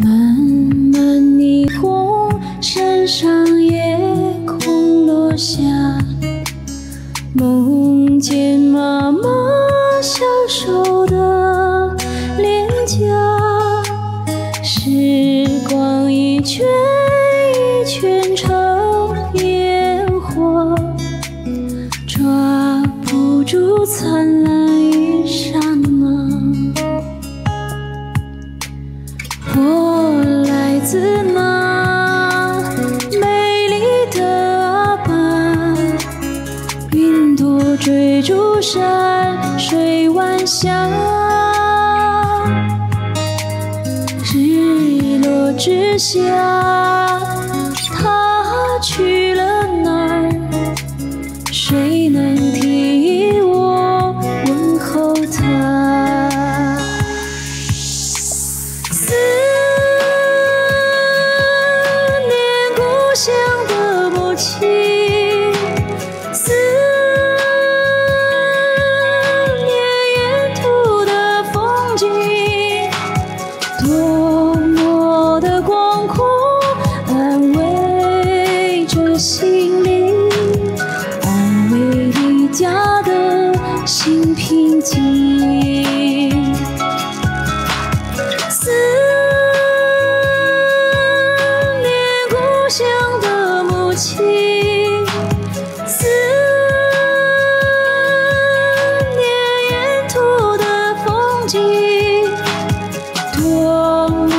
慢慢霓虹，山上夜空落下，梦见妈妈消瘦的脸颊，时光一圈一圈成烟火，抓不住灿烂。竹山水晚霞，日落之下，他去。多么的广阔安慰着心灵安慰离家的心平静。thương.